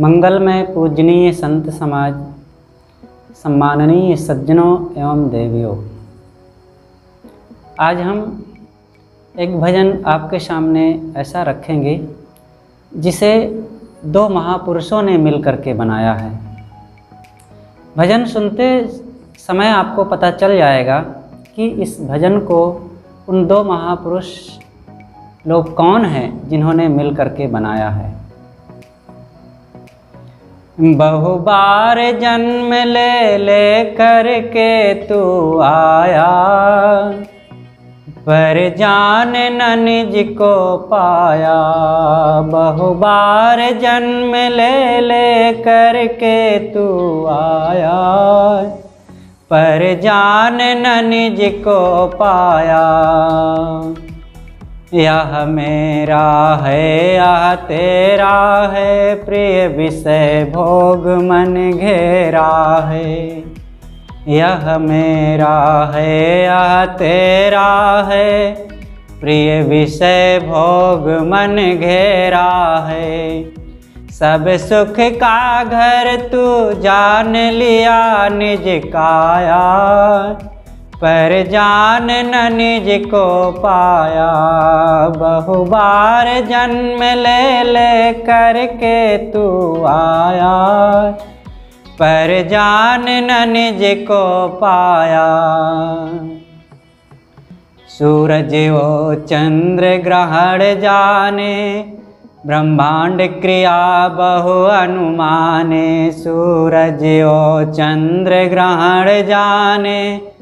मंगलमय पूजनीय संत समाज, सम्माननीय सज्जनों एवं देवियों। आज हम एक भजन आपके सामने ऐसा रखेंगे, जिसे दो महापुरुषों ने मिल करके बनाया है। भजन सुनते समय आपको पता चल जाएगा कि इस भजन को उन दो महापुरुष लोग कौन हैं जिन्होंने मिल करके बनाया है। बहु बार जन्म ले ले करके तू आया। पर जान न निज को पाया। बहु बार जन्म ले ले करके तू आया। पर जान न निज को पाया। यह मेरा है, यह तेरा है, प्रिय विषय भोग मन घेरा है। यह मेरा है, यह तेरा है, प्रिय विषय भोग मन घेरा है। सब सुख का घर तू जान लिया, निज काया पर जान न निज को पाया। बहु बार जन्म ले ले करके तू आया। पर जान न निज को पाया। सूरज वो चंद्र ग्रहण जाने। ब्रह्मांड क्रिया बहु अनुमाने। सूरज ओ चंद्र ग्रहण जाने।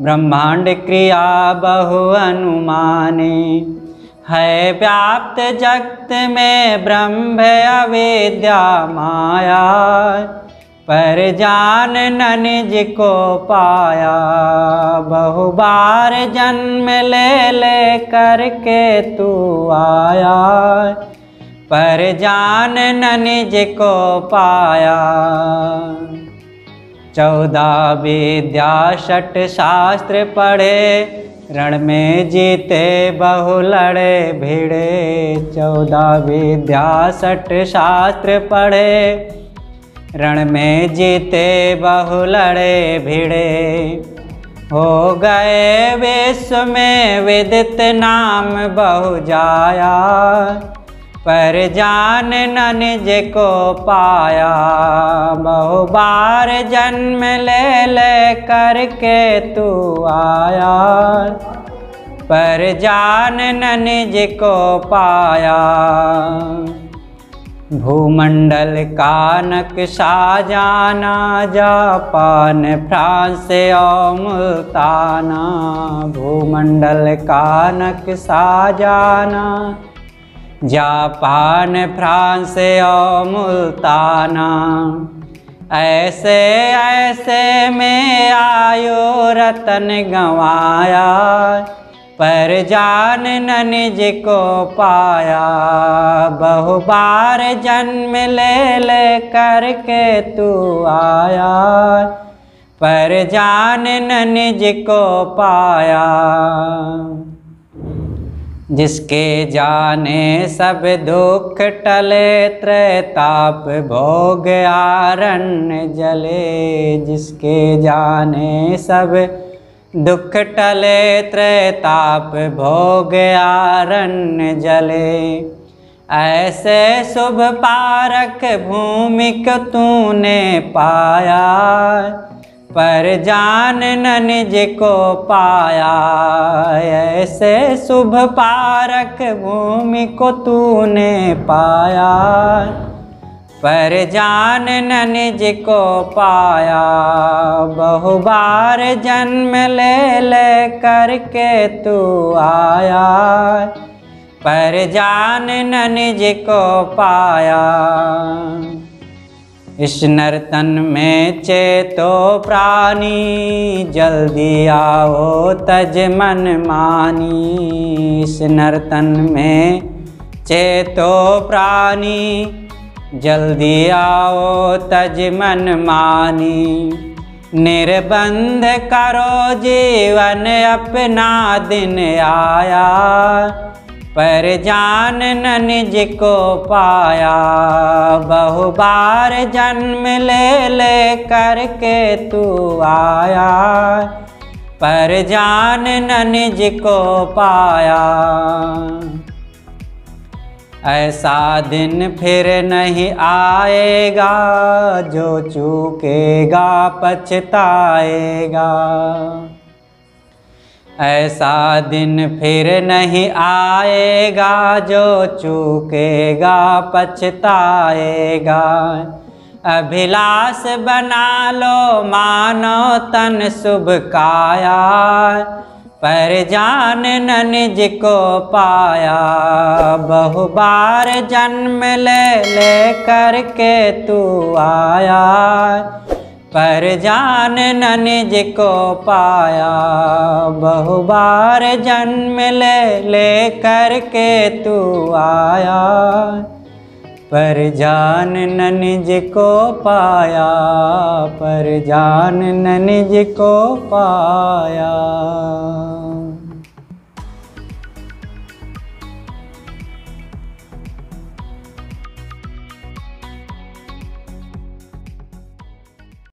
ब्रह्मांड क्रिया बहु अनुमाने, है व्याप्त जगत में ब्रह्म अविद्या माया, पर जान न निज को पाया। बहु बार जन्म ले ले करके तू आया, पर जान न निज को पाया। चौदह विद्या षट शास्त्र पढ़े, रण में जीते बहु लड़े, भिड़े। चौदह विद्या षट शास्त्र पढ़े, रण में जीते बहु लड़े, भिड़े। हो गए विश्व में विदित नाम बहु जाया पर जान न निज को पाया, बहु बार जन्म ले ले करके तू आया। पर जान न निज को पाया, भूमंडल का नक्शा जाना, जापान, फ्रांस और मुल्ताना, भूमंडल का नक्शा जाना। जापान, फ्रांस, और मुल्ताना। ऐसे ऐसे में आयो रतन गंवाया, पर जान न निज को पाया। बहु बार जन्म ले ले करके तू आया, पर जान न निज को पाया। जिसके जाने सब दुख टले त्रैताप भोग आरण्य जले। जिसके जाने सब दुख टले त्रैताप भोग आरण्य जले। ऐसे शुभ पारक भूमि को तूने पाया। पर जान न निज को पाया, ऐसे शुभ पारक भूमि को तूने पाया। पर जान न निज को पाया बहु बार जन्म ले ले करके तू आया। पर जान न निज को पाया इस नर्तन में चेतो प्राणी, जल्दी आओ तज मन मानी। इस नर्तन में चेतो प्राणी, जल्दी आओ तज मन मानी। निर्बंध करो जीवन, अपना दिन आया। पर जान न निज को पाया। बहु बार जन्म ले ले करके तू आया। पर जान न निज को पाया। ऐसा दिन फिर नहीं आएगा जो चूकेगा, पछताएगा। ऐसा दिन फिर नहीं आएगा, जो चूकेगा, पछताएगा। अभिलाष बना लो, मानो तन शुभ काया पर जान न निज को पाया। बहु बार जन्म ले ले करके तू आया। पर जान न निज को पाया बहु बार जन्म ले ले करके तू आया। पर जान न निज को पाया, पर जान न निज को पाया।